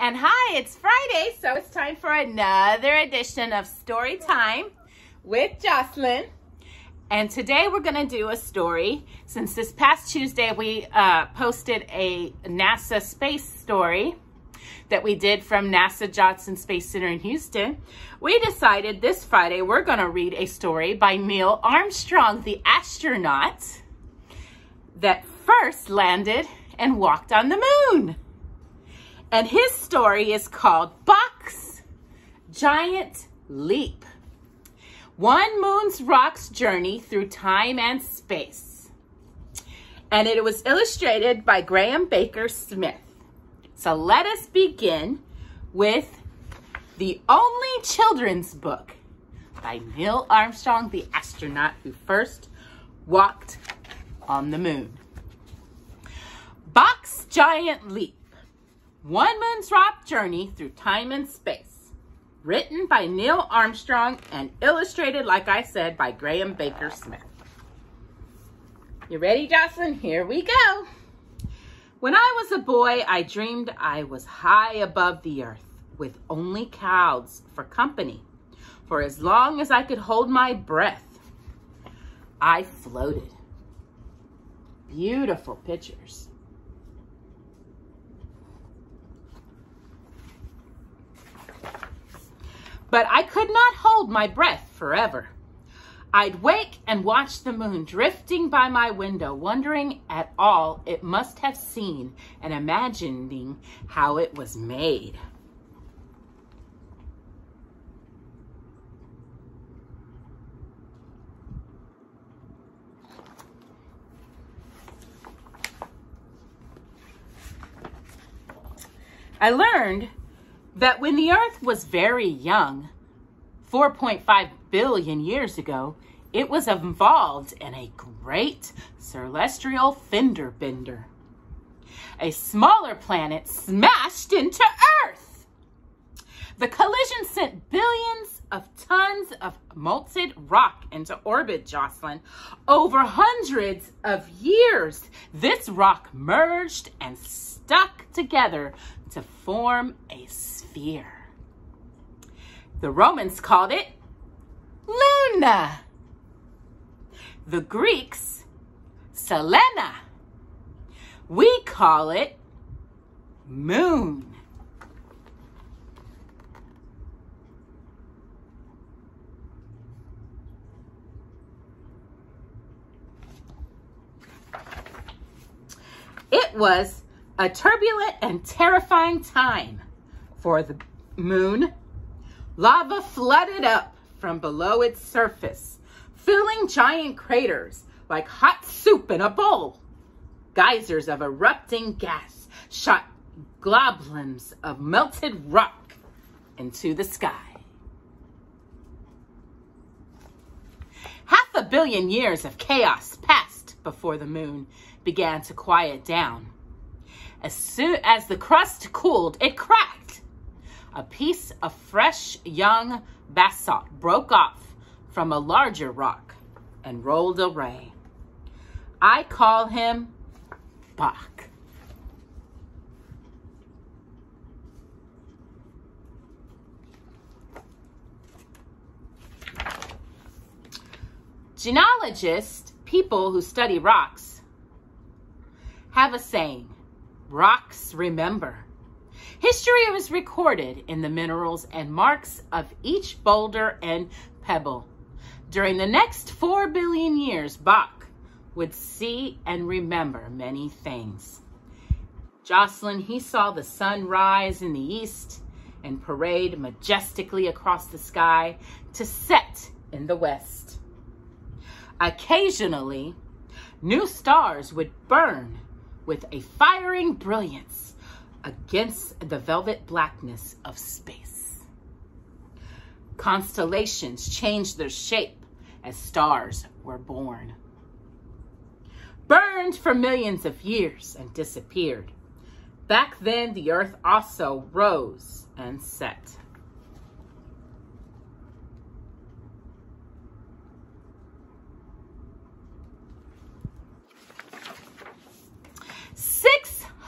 And hi, it's Friday, so it's time for another edition of Story Time with Jocelyn. And today we're going to do a story. Since this past Tuesday we uh, posted a NASA space story that we did from NASA Johnson Space Center in Houston, we decided this Friday we're going to read a story by Neil Armstrong, the astronaut that first landed and walked on the moon. And his story is called Bok's Giant Leap. One Moon's Rock's Journey Through Time and Space. And it was illustrated by Grahame Baker Smith. So let us begin with the only children's book by Neil Armstrong, the astronaut who first walked on the moon. Bok's Giant Leap. One Moon's Rock Journey Through Time and Space. Written by Neil Armstrong and illustrated, like I said, by Grahame Baker Smith. You ready, Jocelyn? Here we go. When I was a boy, I dreamed I was high above the earth with only clouds for company. For as long as I could hold my breath, I floated. Beautiful pictures. But I could not hold my breath forever. I'd wake and watch the moon drifting by my window, wondering at all it must have seen and imagining how it was made. I learned that when the earth was very young, 4.5 billion years ago, it was involved in a great celestial fender bender. A smaller planet smashed into Earth. The collision sent billions of tons of molten rock into orbit, Jocelyn. Over hundreds of years, this rock merged and stuck together to form a sphere. The Romans called it Luna. The Greeks, Selena. We call it moon. It was a turbulent and terrifying time for the moon. Lava flooded up from below its surface, filling giant craters like hot soup in a bowl. Geysers of erupting gas shot globulins of melted rock into the sky. Half a billion years of chaos passed before the moon began to quiet down. As soon as the crust cooled, it cracked. A piece of fresh young basalt broke off from a larger rock and rolled away. I call him Bok. Geologists, people who study rocks, have a saying Rocks remember. History was recorded in the minerals and marks of each boulder and pebble. During the next four billion years, Bok would see and remember many things. Jocelyn, he saw the sun rise in the east and parade majestically across the sky to set in the west. Occasionally, new stars would burn with a firing brilliance against the velvet blackness of space. Constellations changed their shape as stars were born. Burned for millions of years and disappeared. Back then, the earth also rose and set.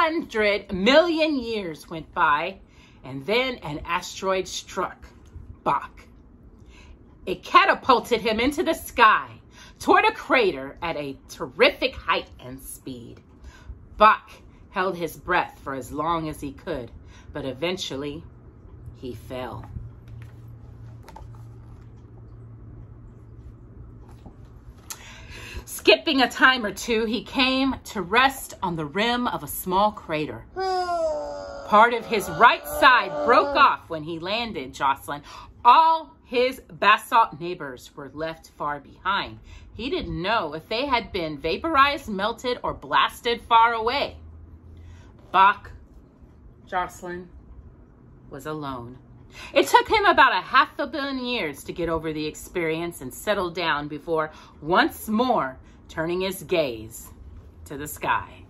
Hundred million years went by and then an asteroid struck Bok. It catapulted him into the sky toward a crater at a terrific height and speed. Bok held his breath for as long as he could, but eventually he fell. Skipping a time or two, he came to rest on the rim of a small crater. Part of his right side broke off when he landed, Jocelyn. All his basalt neighbors were left far behind. He didn't know if they had been vaporized, melted, or blasted far away. Bok, Jocelyn, was alone. It took him about a half a billion years to get over the experience and settle down before once more turning his gaze to the sky.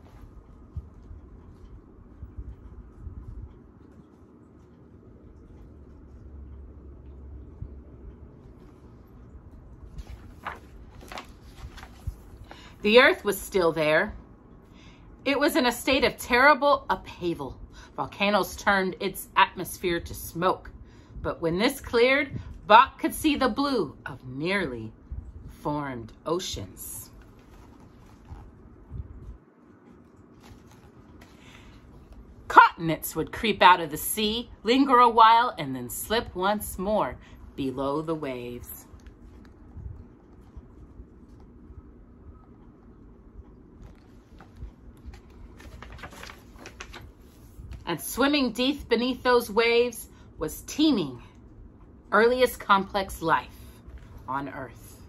The earth was still there. It was in a state of terrible upheaval. Volcanoes turned its atmosphere to smoke. But when this cleared, Bok could see the blue of nearly formed oceans. Continents would creep out of the sea, linger a while, and then slip once more below the waves. And swimming deep beneath those waves was teeming, earliest complex life on Earth.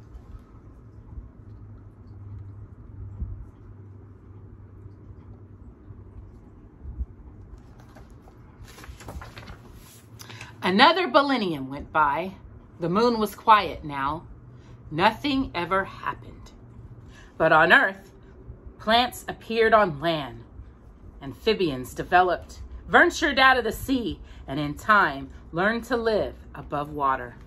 Another millennium went by. The moon was quiet now. Nothing ever happened. But on Earth, plants appeared on land. Amphibians developed, ventured out of the sea, and in time learned to live above water.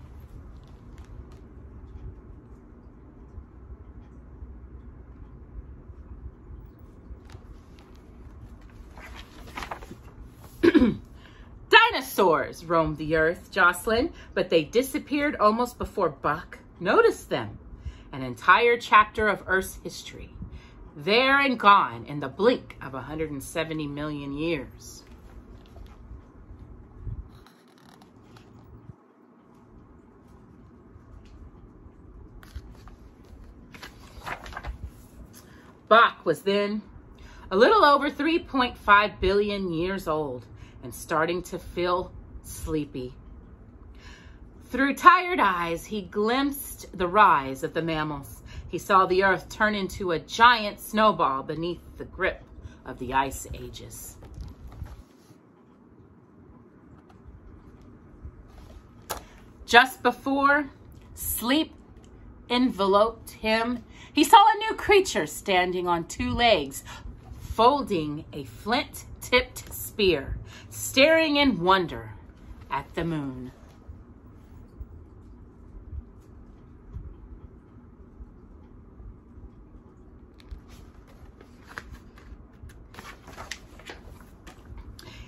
Dinosaurs roamed the earth, Jocelyn, but they disappeared almost before Bok noticed them. An entire chapter of Earth's history. There and gone in the blink of 170 million years. Bok was then a little over 3.5 billion years old and starting to feel sleepy. Through tired eyes, he glimpsed the rise of the mammals. He saw the earth turn into a giant snowball beneath the grip of the ice ages. Just before sleep enveloped him, he saw a new creature standing on two legs, folding a flint-tipped spear, staring in wonder at the moon.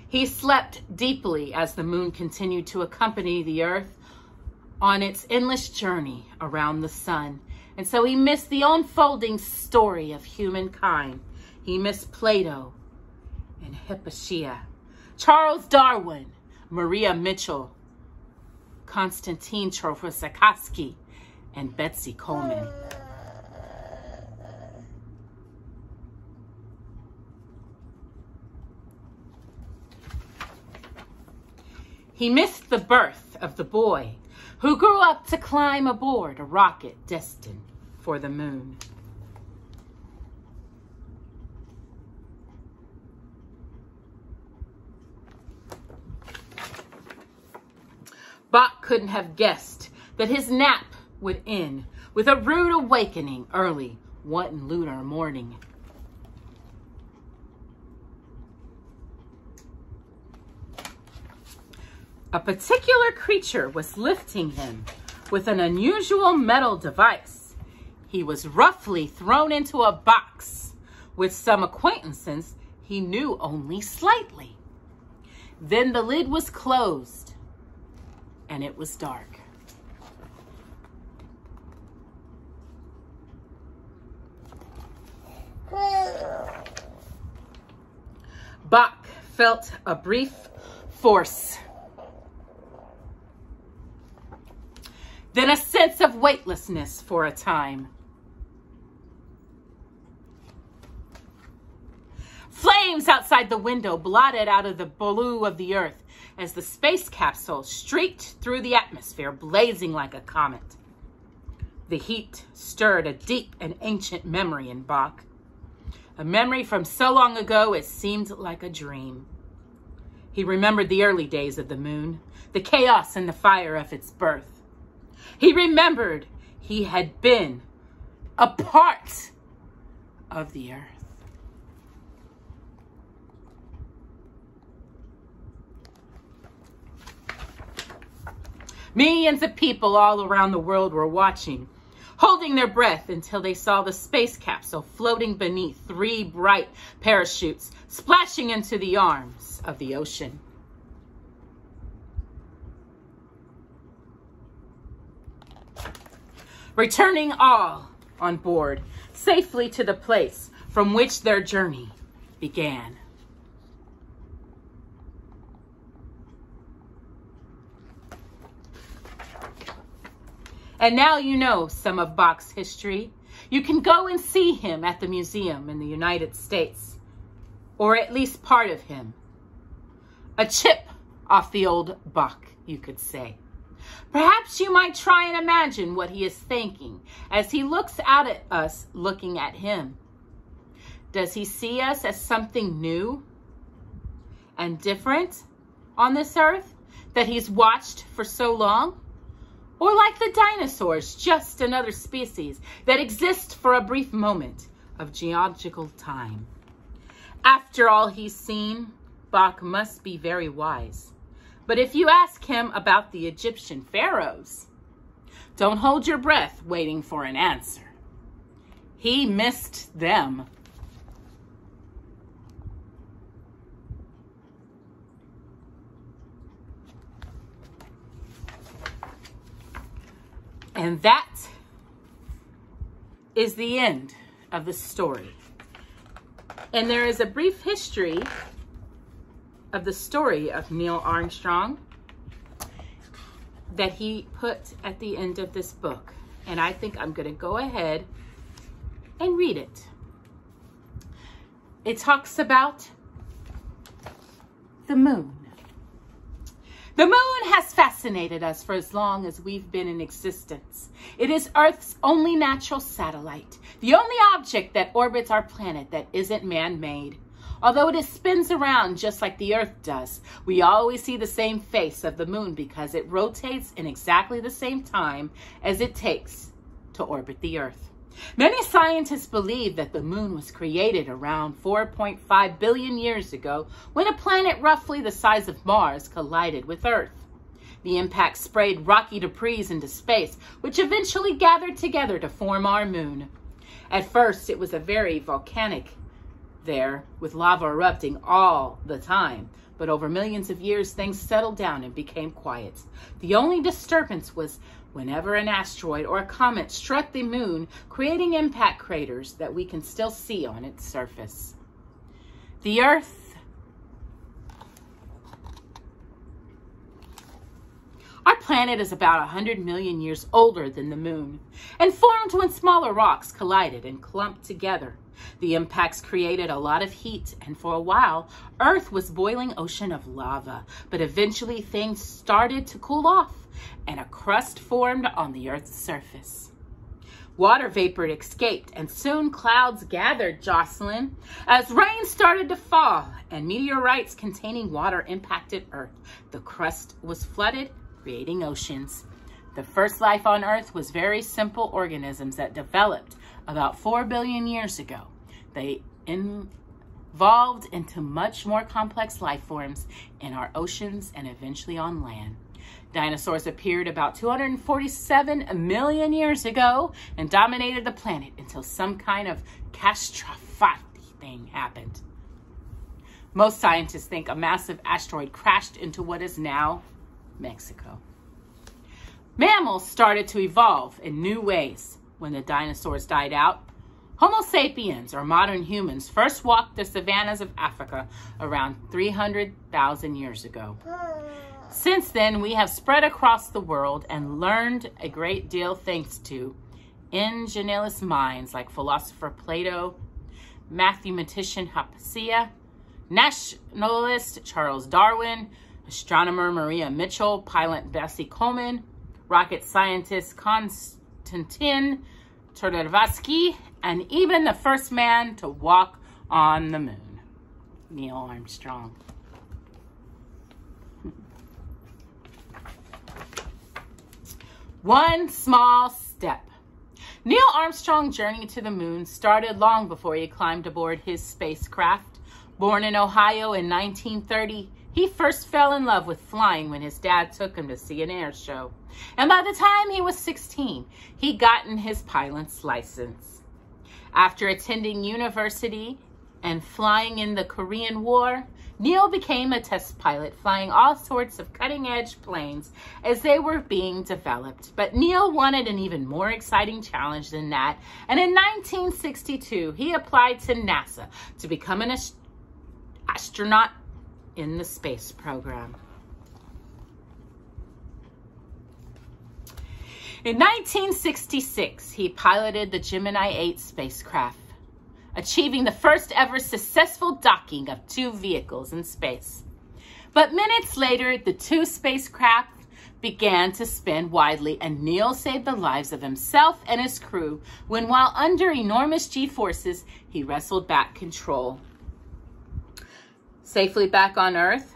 He slept deeply as the moon continued to accompany the earth on its endless journey around the sun. And so he missed the unfolding story of humankind. He missed Plato and Hypatia, Charles Darwin, Maria Mitchell, Konstantin Trofosakovsky, and Betsy Coleman. He missed the birth of the boy who grew up to climb aboard a rocket destined for the moon. Bok couldn't have guessed that his nap would end with a rude awakening early one lunar morning. A particular creature was lifting him with an unusual metal device. He was roughly thrown into a box with some acquaintances he knew only slightly. Then the lid was closed and it was dark. Bok felt a brief force. Then a sense of weightlessness for a time. Flames outside the window blotted out of the blue of the earth as the space capsule streaked through the atmosphere, blazing like a comet. The heat stirred a deep and ancient memory in Bok, A memory from so long ago it seemed like a dream. He remembered the early days of the moon, the chaos and the fire of its birth. He remembered he had been a part of the earth. Millions of people all around the world were watching, holding their breath until they saw the space capsule floating beneath three bright parachutes splashing into the arms of the ocean. Returning all on board safely to the place from which their journey began. And now you know some of Bok's history. You can go and see him at the museum in the United States, or at least part of him. A chip off the old Bok, you could say. Perhaps you might try and imagine what he is thinking as he looks out at us looking at him. Does he see us as something new and different on this earth that he's watched for so long? Or like the dinosaurs, just another species that exists for a brief moment of geological time. After all he's seen, Bok must be very wise. But if you ask him about the Egyptian pharaohs, don't hold your breath waiting for an answer. He missed them And that is the end of the story. And there is a brief history of the story of Neil Armstrong that he put at the end of this book. And I think I'm going to go ahead and read it. It talks about the moon. The moon has fascinated us for as long as we've been in existence. It is Earth's only natural satellite, the only object that orbits our planet that isn't man-made. Although it spins around just like the Earth does, we always see the same face of the moon because it rotates in exactly the same time as it takes to orbit the Earth. Many scientists believe that the moon was created around 4.5 billion years ago when a planet roughly the size of Mars collided with Earth. The impact sprayed rocky debris into space, which eventually gathered together to form our moon. At first, it was a very volcanic there, with lava erupting all the time. But over millions of years, things settled down and became quiet. The only disturbance was whenever an asteroid or a comet struck the moon, creating impact craters that we can still see on its surface. The Earth Our planet is about 100 million years older than the moon and formed when smaller rocks collided and clumped together. The impacts created a lot of heat and for a while, Earth was boiling ocean of lava, but eventually things started to cool off and a crust formed on the Earth's surface. Water vapor escaped and soon clouds gathered, Jocelyn, as rain started to fall and meteorites containing water impacted Earth. The crust was flooded creating oceans. The first life on Earth was very simple organisms that developed about 4 billion years ago. They evolved into much more complex life forms in our oceans and eventually on land. Dinosaurs appeared about 247 million years ago and dominated the planet until some kind of catastrophic thing happened. Most scientists think a massive asteroid crashed into what is now Mexico. Mammals started to evolve in new ways when the dinosaurs died out. Homo sapiens, or modern humans, first walked the savannas of Africa around 300,000 years ago. Since then, we have spread across the world and learned a great deal thanks to ingenious minds like philosopher Plato, mathematician Hypatia, nationalist Charles Darwin, astronomer Maria Mitchell, pilot Bessie Coleman, rocket scientist Konstantin Tverdadsky, and even the first man to walk on the moon, Neil Armstrong. One small step. Neil Armstrong's journey to the moon started long before he climbed aboard his spacecraft. Born in Ohio in 1930, he first fell in love with flying when his dad took him to see an air show. And by the time he was 16, he'd gotten his pilot's license. After attending university and flying in the Korean War, Neil became a test pilot, flying all sorts of cutting edge planes as they were being developed. But Neil wanted an even more exciting challenge than that. And in 1962, he applied to NASA to become an astronaut in the space program. In 1966, he piloted the Gemini 8 spacecraft, achieving the first ever successful docking of two vehicles in space. But minutes later, the two spacecraft began to spin widely, and Neil saved the lives of himself and his crew when, while under enormous G forces, he wrestled back control Safely back on Earth,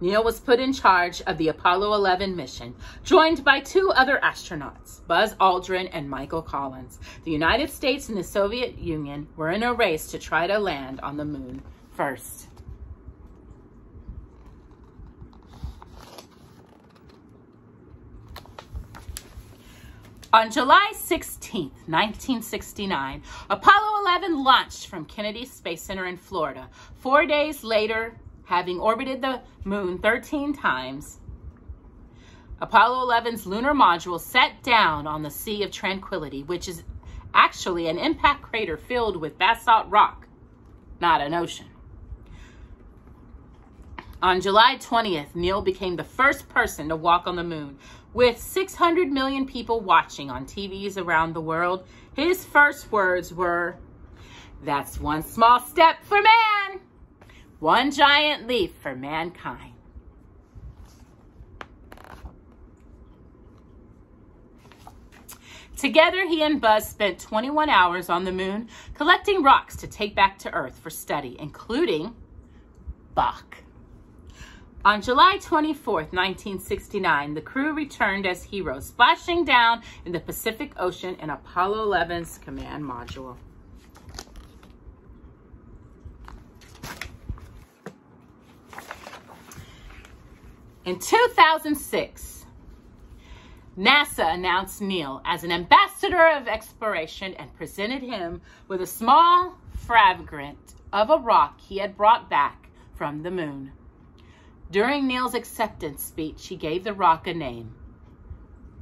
Neil was put in charge of the Apollo 11 mission, joined by two other astronauts, Buzz Aldrin and Michael Collins. The United States and the Soviet Union were in a race to try to land on the moon first. On July 16, 1969, Apollo 11 launched from Kennedy Space Center in Florida. Four days later, having orbited the moon 13 times, Apollo 11's lunar module set down on the Sea of Tranquility, which is actually an impact crater filled with basalt rock, not an ocean. On July 20th, Neil became the first person to walk on the moon. With 600 million people watching on TVs around the world, his first words were, That's one small step for man, one giant leap for mankind. Together, he and Buzz spent 21 hours on the moon collecting rocks to take back to Earth for study, including Bok. On July 24, 1969, the crew returned as heroes, splashing down in the Pacific Ocean in Apollo 11's command module. In 2006, NASA announced Neil as an ambassador of exploration and presented him with a small fragment of a rock he had brought back from the moon. During Neil's acceptance speech, he gave the rock a name,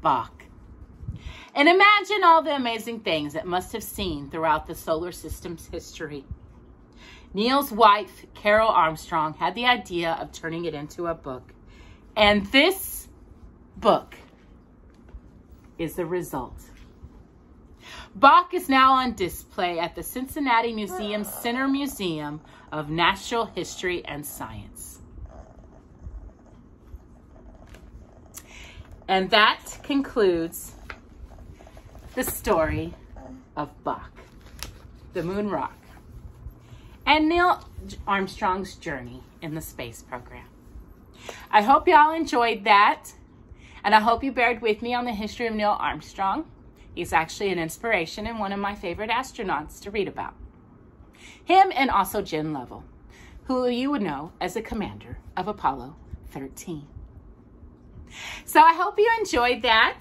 Bok. And imagine all the amazing things it must have seen throughout the solar system's history. Neil's wife, Carol Armstrong, had the idea of turning it into a book. And this book is the result. Bok is now on display at the Cincinnati Museum Center Museum of Natural History and Science. And that concludes the story of Bok, the moon rock, and Neil Armstrong's journey in the space program. I hope y'all enjoyed that, and I hope you bared with me on the history of Neil Armstrong. He's actually an inspiration and one of my favorite astronauts to read about. Him and also Jim Lovell, who you would know as the commander of Apollo 13. So I hope you enjoyed that.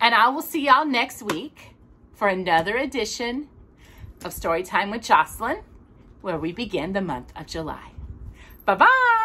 And I will see y'all next week for another edition of Storytime with Jocelyn. where we begin the month of July. Bye-bye.